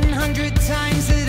100 times